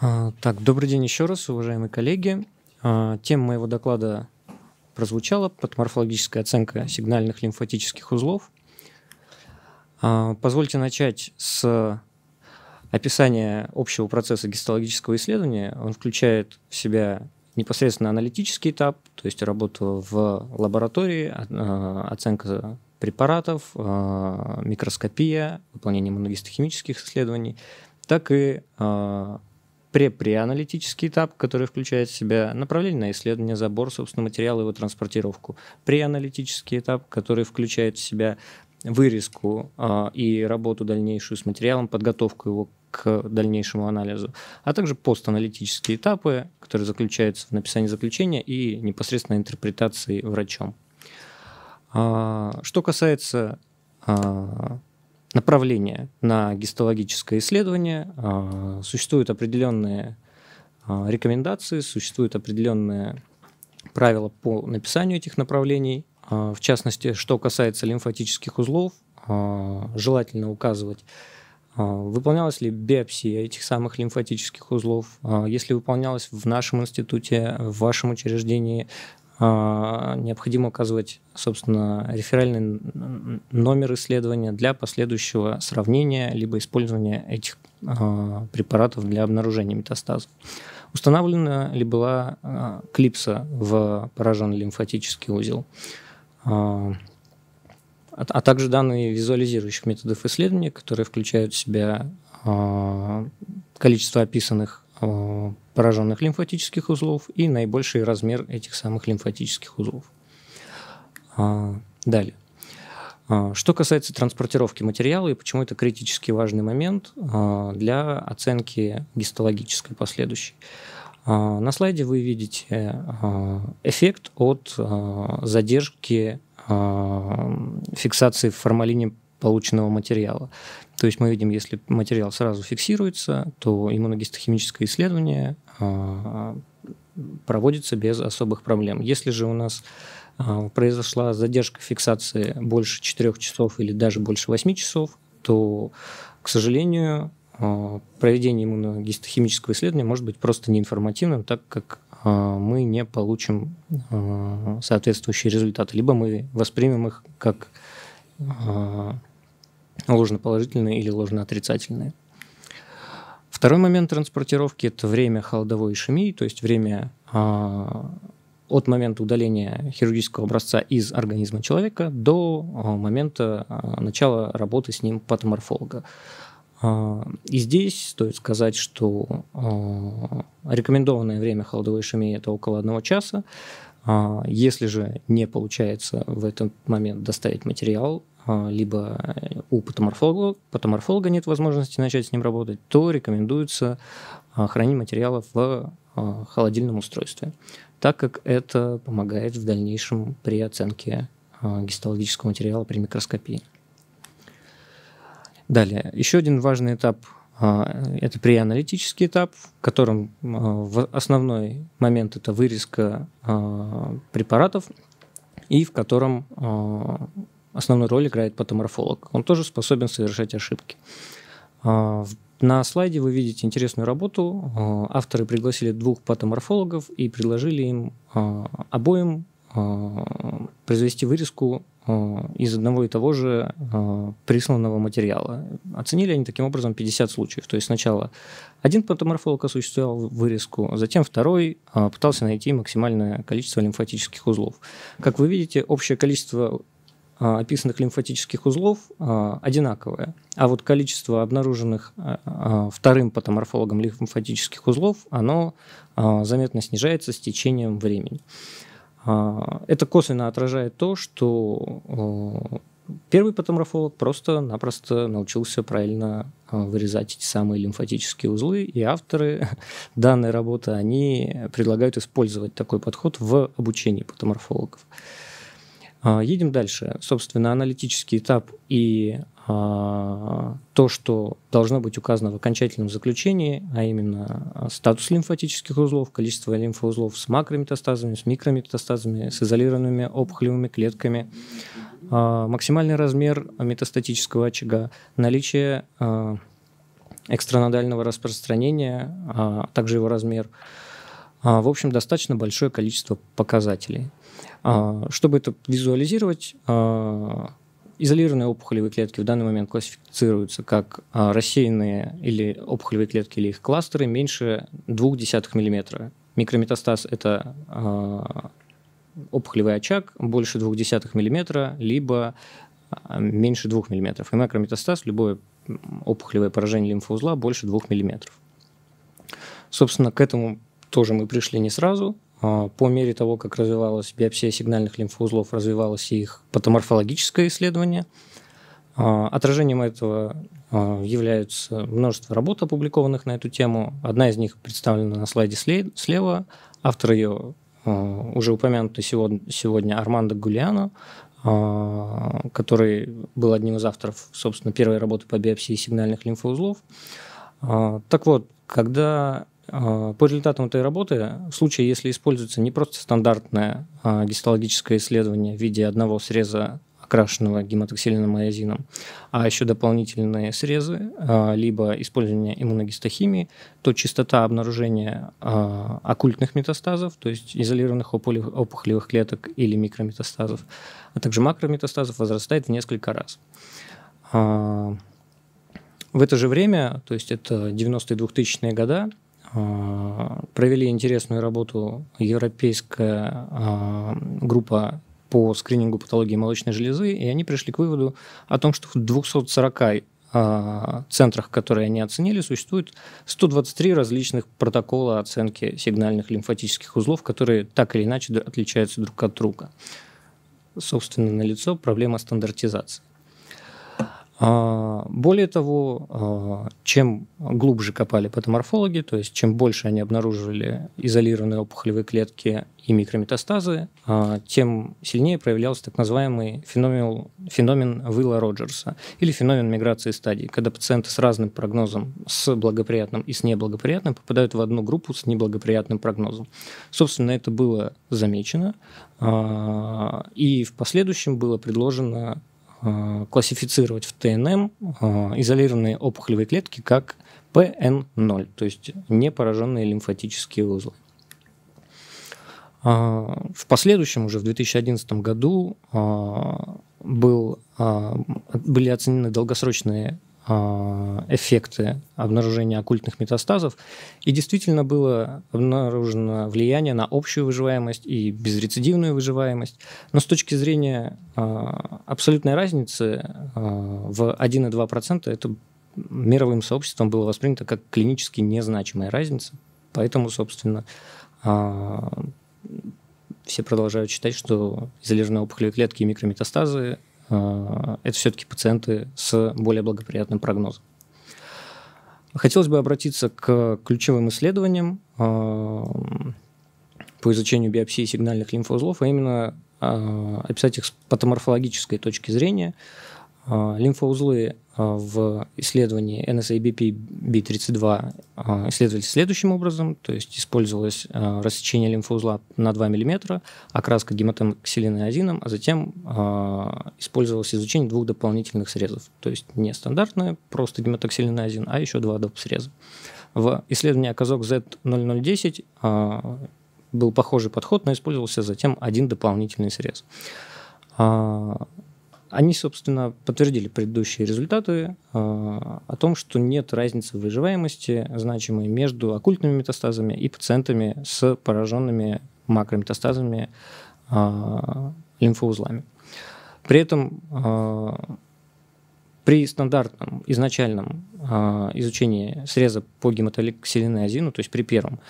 А, так, добрый день еще раз, уважаемые коллеги. А, тема моего доклада прозвучала патоморфологическая оценка сигнальных лимфатических узлов. А, позвольте начать с описания общего процесса гистологического исследования. Он включает в себя непосредственно аналитический этап, то есть работу в лаборатории, оценка препаратов, микроскопия, выполнение иммуногистохимических исследований, так и препреаналитический этап, который включает в себя направление на исследование, забор, собственно, материала и его транспортировку. Преаналитический этап, который включает в себя вырезку э, и работу дальнейшую с материалом, подготовку его к дальнейшему анализу, а также постаналитические этапы, которые заключаются в написании заключения и непосредственно интерпретации врачом. Э, что касается направления на гистологическое исследование. А, существуют определенные а, рекомендации, существуют определенные правила по написанию этих направлений. А, в частности, что касается лимфатических узлов, желательно указывать, выполнялась ли биопсия этих самых лимфатических узлов. Если выполнялась в нашем институте, в вашем учреждении, необходимо указывать, собственно, реферальный номер исследования для последующего сравнения либо использования этих а, препаратов для обнаружения метастазов. Установлена ли была а, клипса в пораженный лимфатический узел, а также данные визуализирующих методов исследования, которые включают в себя количество описанных пораженных лимфатических узлов и наибольший размер этих самых лимфатических узлов. А, далее. А, что касается транспортировки материала и почему это критически важный момент а, для оценки гистологической последующей. На слайде вы видите эффект от задержки фиксации в формалине полученного материала. То есть мы видим, если материал сразу фиксируется, то иммуногистохимическое исследование а, проводится без особых проблем. Если же у нас а, произошла задержка фиксации больше 4 часов или даже больше 8 часов, то, к сожалению, а, проведение иммуногистохимического исследования может быть просто неинформативным, так как мы не получим соответствующие результаты. Либо мы воспримем их как ложноположительные или ложноотрицательные. Второй момент транспортировки – это время холодовой ишемии, то есть время а, от момента удаления хирургического образца из организма человека до а, момента а, начала работы с ним патоморфолога. И здесь стоит сказать, что рекомендованное время холодовой ишемии – это около одного часа. Если же не получается в этот момент доставить материал, либо у патоморфолога, патоморфолога нет возможности начать с ним работать, то рекомендуется а, хранить материалы в а, холодильном устройстве, так как это помогает в дальнейшем при оценке гистологического материала при микроскопии. Далее, еще один важный этап – это преаналитический этап, в котором основной момент это вырезка препаратов, и в котором основную роль играет патоморфолог. Он тоже способен совершать ошибки. А, на слайде вы видите интересную работу. А, авторы пригласили двух патоморфологов и предложили им а, обоим произвести вырезку из одного и того же присланного материала. Оценили они таким образом 50 случаев. То есть сначала один патоморфолог осуществлял вырезку, затем второй пытался найти максимальное количество лимфатических узлов. Как вы видите, общее количество описанных лимфатических узлов а, одинаковое, а вот количество обнаруженных а, вторым патоморфологом лимфатических узлов, оно заметно снижается с течением времени. Это косвенно отражает то, что первый патоморфолог просто-напросто научился правильно вырезать эти самые лимфатические узлы, и авторы данной работы, они предлагают использовать такой подход в обучении патоморфологов. А, едем дальше. Собственно, аналитический этап и а, то, что должно быть указано в окончательном заключении, а именно а, статус лимфатических узлов, количество лимфоузлов с макрометастазами, с микрометастазами, с изолированными опухолевыми клетками, максимальный размер метастатического очага, наличие экстранодального распространения, а также его размер. В общем, достаточно большое количество показателей. Чтобы это визуализировать, изолированные опухолевые клетки в данный момент классифицируются как рассеянные или опухолевые клетки или их кластеры меньше 0,2 мм. Микрометастаз – это опухолевый очаг больше 0,2 мм, либо а, меньше 2 мм. И макрометастаз – любое опухолевое поражение лимфоузла больше 2 мм. Собственно, к этому тоже мы пришли не сразу. А, по мере того, как развивалась биопсия сигнальных лимфоузлов, развивалось и их патоморфологическое исследование. А, отражением этого являются множество работ, опубликованных на эту тему. Одна из них представлена на слайде слева. Автор ее уже упомянутый сегодня Армандо Гулиано, который был одним из авторов, собственно, первой работы по биопсии сигнальных лимфоузлов. Так вот, когда по результатам этой работы, в случае, если используется не просто стандартное гистологическое исследование в виде одного среза окрашенного гематоксилином азином, а еще дополнительные срезы, а, либо использование иммуногистохимии, то частота обнаружения а, оккультных метастазов, то есть изолированных опухолевых клеток или микрометастазов, а также макрометастазов возрастает в несколько раз. А, в это же время, то есть это 90-е 2000-е годы, провели интересную работу европейская группа по скринингу патологии молочной железы, и они пришли к выводу о том, что в 240 а, центрах, которые они оценили, существует 123 различных протокола оценки сигнальных лимфатических узлов, которые так или иначе отличаются друг от друга. Собственно, налицо проблема стандартизации. А, более того, а, чем глубже копали патоморфологи, то есть чем больше они обнаруживали изолированные опухолевые клетки и микрометастазы, а, тем сильнее проявлялся так называемый феномен, феномен Уилла Роджерса или феномен миграции стадий, когда пациенты с разным прогнозом, с благоприятным и с неблагоприятным, попадают в одну группу с неблагоприятным прогнозом. Собственно, это было замечено, и в последующем было предложено классифицировать в ТНМ э, изолированные опухолевые клетки как ПН0, то есть не пораженные лимфатические узлы. Э, в последующем, уже в 2011 году, был, были оценены долгосрочные эффекты обнаружения оккультных метастазов. И действительно было обнаружено влияние на общую выживаемость и безрецидивную выживаемость. Но с точки зрения а, абсолютной разницы а, в 1,2% это мировым сообществом было воспринято как клинически незначимая разница. Поэтому, собственно, все продолжают считать, что изолированные опухолевые клетки и микрометастазы это все-таки пациенты с более благоприятным прогнозом. Хотелось бы обратиться к ключевым исследованиям э, по изучению биопсии сигнальных лимфоузлов, а именно э, описать их с патоморфологической точки зрения – лимфоузлы в исследовании NSABP-B32 а, исследовались следующим образом, то есть использовалось рассечение лимфоузла на 2 мм, окраска гематоксилиноазином, а затем использовалось изучение двух дополнительных срезов, то есть не стандартное, просто гематоксилиноазин, а еще два доп. среза. В исследовании оказок Z0010 был похожий подход, но использовался затем один дополнительный срез. Они, собственно, подтвердили предыдущие результаты э, о том, что нет разницы в выживаемости значимой между оккультными метастазами и пациентами с пораженными макрометастазами э, лимфоузлами. При этом э, при стандартном изначальном изучении среза по гематоликсилиноазину, то есть при первом,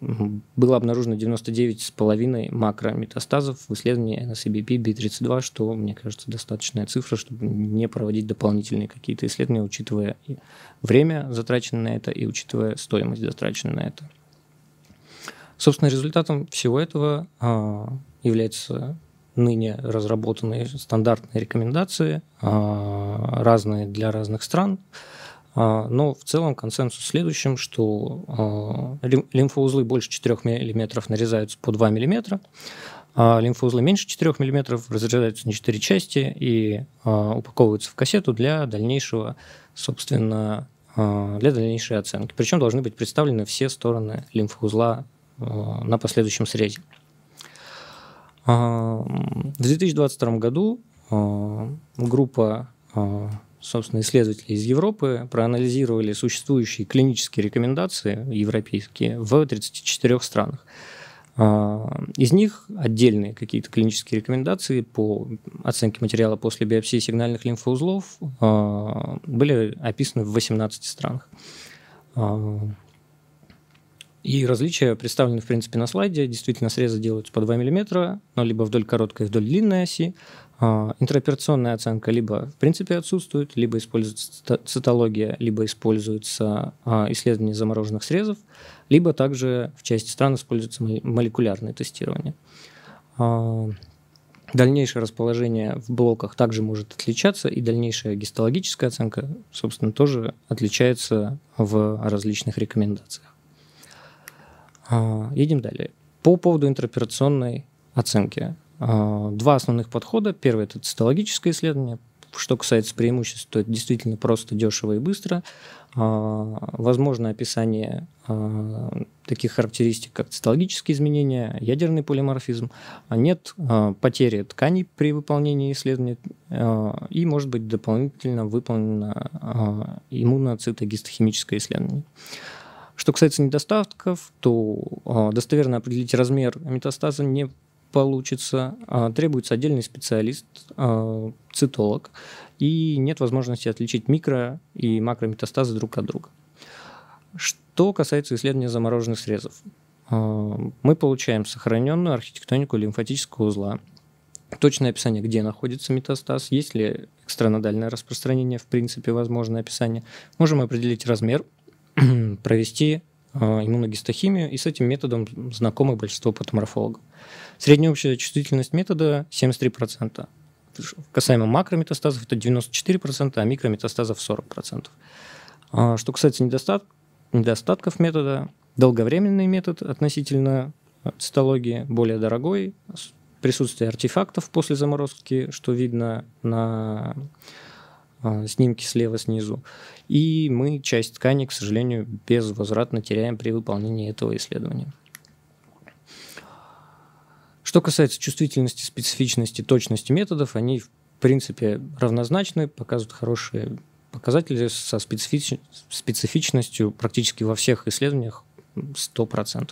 было обнаружено 99,5 макрометастазов в исследовании NSABP B32, что, мне кажется, достаточная цифра, чтобы не проводить дополнительные какие-то исследования, учитывая время, затраченное на это, и учитывая стоимость, затраченную на это. Собственно, результатом всего этого а, является ныне разработанные стандартные рекомендации, а, разные для разных стран, но в целом консенсус в следующем, что а, лимфоузлы больше 4 мм нарезаются по 2 мм, а лимфоузлы меньше 4 мм разрезаются на 4 части и упаковываются в кассету для дальнейшего, собственно, для дальнейшей оценки. Причем должны быть представлены все стороны лимфоузла на последующем срезе. В 2022 году группа собственно, исследователи из Европы проанализировали существующие клинические рекомендации европейские в 34 странах. А, из них отдельные какие-то клинические рекомендации по оценке материала после биопсии сигнальных лимфоузлов а, были описаны в 18 странах. И различия представлены, в принципе, на слайде. Действительно, срезы делаются по 2 мм, но либо вдоль короткой, вдоль длинной оси. А, интероперационная оценка либо в принципе отсутствует, либо используется цитология, либо используется а, исследование замороженных срезов, либо также в части стран используется молекулярное тестирование. А, дальнейшее расположение в блоках также может отличаться, и дальнейшая гистологическая оценка, собственно, тоже отличается в различных рекомендациях. Едем далее. По поводу интероперационной оценки. А, два основных подхода. Первый – это цитологическое исследование. Что касается преимуществ, то это действительно просто, дешево и быстро. А, возможно описание а, таких характеристик, как цитологические изменения, ядерный полиморфизм. Нет потери тканей при выполнении исследования и может быть дополнительно выполнено иммуноцитогистохимическое исследование. Что касается недостатков, то достоверно определить размер метастаза не получится, а, требуется отдельный специалист, а, цитолог, и нет возможности отличить микро- и макрометастазы друг от друга. Что касается исследования замороженных срезов, а, мы получаем сохраненную архитектонику лимфатического узла, точное описание, где находится метастаз, есть ли экстранодальное распространение, в принципе, возможное описание. Можем определить размер, провести иммуногистохимию, и с этим методом знакомы большинство патоморфологов. Средняя общая чувствительность метода 73%. Касаемо макрометастазов это 94%, а микрометастазов 40%. А что касается недостат... недостатков метода, долговременный метод относительно цитологии более дорогой, присутствие артефактов после заморозки, что видно на а, снимке слева снизу. И мы часть ткани, к сожалению, безвозвратно теряем при выполнении этого исследования. Что касается чувствительности, специфичности, точности методов, они в принципе равнозначны, показывают хорошие показатели со специфич... специфичностью практически во всех исследованиях 100%.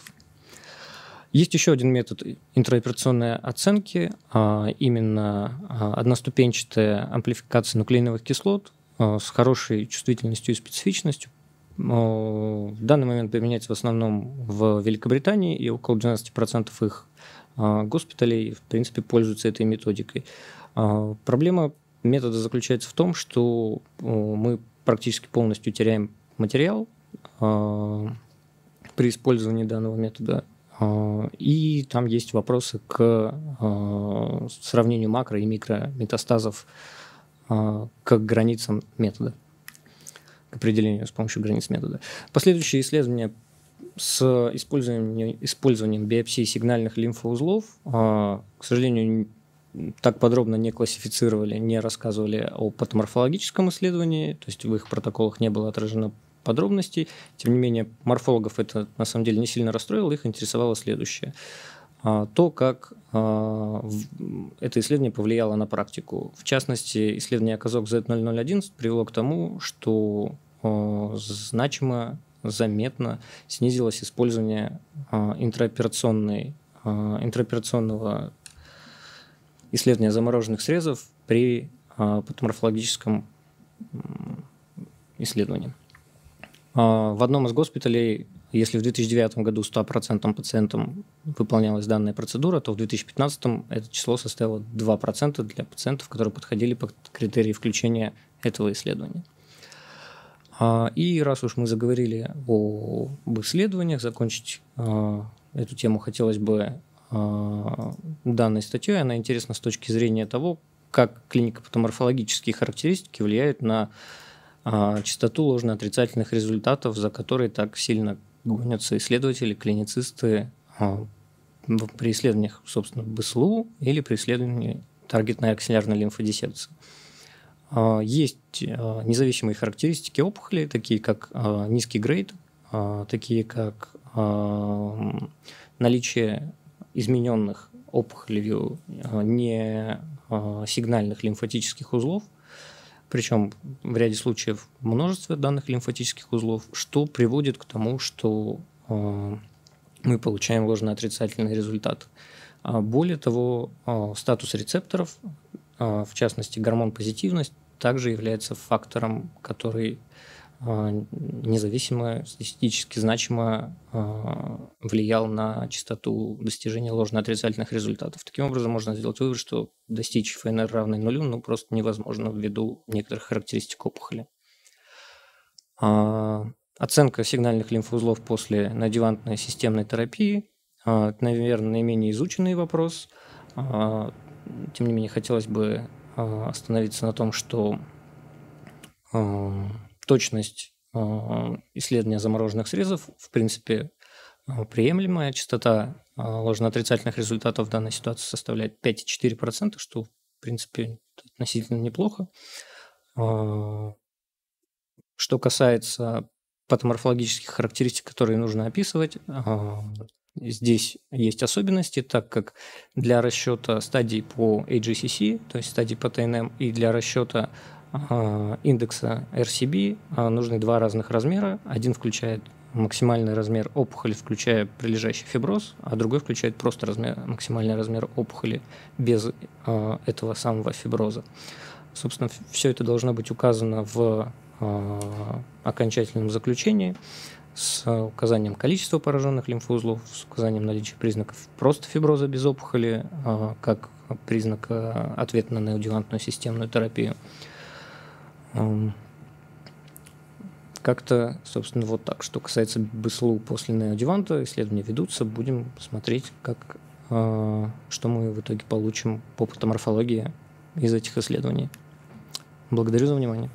Есть еще один метод интраоперационной оценки, а именно а, одноступенчатая амплификация нуклеиновых кислот а, с хорошей чувствительностью и специфичностью. В данный момент применяется в основном в Великобритании, и около 12% их госпиталей, в принципе, пользуются этой методикой. Проблема метода заключается в том, что мы практически полностью теряем материал при использовании данного метода. И там есть вопросы к сравнению макро- и микрометастазов к границам метода, к определению с помощью границ метода. Последующие исследования с использованием, использованием биопсии сигнальных лимфоузлов, а, к сожалению, так подробно не классифицировали, не рассказывали о патоморфологическом исследовании, то есть в их протоколах не было отражено подробностей. Тем не менее, морфологов это на самом деле не сильно расстроило, их интересовало следующее. А, то, как а, это исследование повлияло на практику. В частности, исследование Казок Z0011 привело к тому, что значимо заметно снизилось использование а, интраоперационной, а, интраоперационного исследования замороженных срезов при а, патоморфологическом исследовании. В одном из госпиталей, если в 2009 году 100% пациентам выполнялась данная процедура, то в 2015 это число составило 2% для пациентов, которые подходили под критерии включения этого исследования. А, и раз уж мы заговорили об исследованиях, закончить а, эту тему хотелось бы а, данной статьей. Она интересна с точки зрения того, как клинико-патоморфологические характеристики влияют на частоту ложно-отрицательных результатов, за которые так сильно гонятся исследователи, клиницисты при исследованиях, собственно, БСЛУ или при исследовании таргетной аксиллярной лимфодиссекции. Есть независимые характеристики опухоли, такие как низкий грейд, такие как наличие измененных опухолью не сигнальных лимфатических узлов, причем в ряде случаев множество данных лимфатических узлов, что приводит к тому, что мы получаем ложно-отрицательный результат. А более того, а, статус рецепторов, а, в частности гормон позитивность, также является фактором, который независимо, статистически значимо влиял на частоту достижения ложно-отрицательных результатов. Таким образом, можно сделать вывод, что достичь ФНР равной нулю ну, просто невозможно ввиду некоторых характеристик опухоли. Оценка сигнальных лимфоузлов после надевантной системной терапии а, – это, наверное, наименее изученный вопрос. А, тем не менее, хотелось бы а, остановиться на том, что точность исследования замороженных срезов, в принципе, приемлемая. Частота ложноотрицательных результатов в данной ситуации составляет 5,4%, что, в принципе, относительно неплохо. Что касается патоморфологических характеристик, которые нужно описывать. А, здесь есть особенности, так как для расчета стадий по AGCC, то есть стадий по ТНМ, и для расчета а, индекса RCB а, нужны два разных размера. Один включает максимальный размер опухоли, включая прилежащий фиброз, а другой включает просто размер, максимальный размер опухоли без этого самого фиброза. Собственно, все это должно быть указано в Э, окончательном заключении с указанием количества пораженных лимфоузлов, с указанием наличия признаков просто фиброза без опухоли, как признак ответа на неодювантную системную терапию. Как-то, собственно, вот так. Что касается БСЛУ после неодюванта, исследования ведутся, будем смотреть, как, что мы в итоге получим по патоморфологии из этих исследований. Благодарю за внимание.